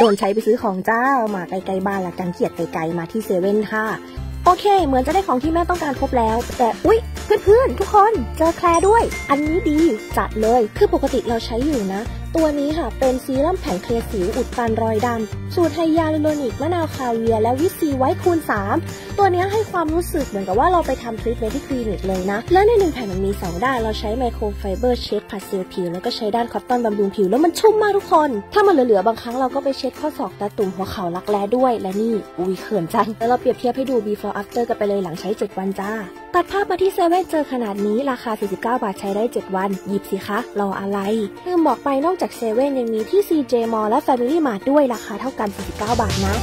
โดนใช้ไปซื้อของเจ้ามาใกล้ๆบ้านละกันขี้เกียจไกลๆมาที่เซเว่นค่ะ โอเค เหมือนจะได้ของที่แม่ต้องการครบแล้ว แต่อุ๊ย เพื่อนๆ ทุกคน เจอแคลร์ด้วย อันนี้ดีจัดเลยคือปกติเราใช้อยู่นะ ตัวนี้ค่ะเป็นซีรั่มแผ่น clear สิวอุดตันรอยดำสูตร hyaluronic มะนาว caviar และวิต C ไว้คูณ 3 ตัวนี้ให้ความรู้สึกเหมือนกับว่าเราไปทำทรีทเมนที่คลินิกเลยนะ และในหนึ่งแผ่นมันมี 2 ด้านเราใช้ microfiber เช็ดผลัดเซลล์ผิว แล้วก็ใช้ด้าน cotton บำรุงผิว แล้วมันชุ่มมากทุกคน ถ้ามันเหลือๆ บางครั้งเราก็ไปเช็ดข้อศอกตาตุ่มหัวเข่ารักแร้ด้วยและนี่อุ้ยเขินจังแล้วเราเปรียบเทียบให้ดู before after กันไปเลยหลังใช้ 7 วันจ้าตัดภาพมาที่เซเว่นเจอขนาดนี้ราคา 49 บาทใช้ได้ 7 วันหยิบสิคะรออะไรลืมบอกไปนอกจากากเซเว่นยังมีที่ CJ Mall และ Family Mart ด้วยราคาเท่ากัน 49 บาทนะ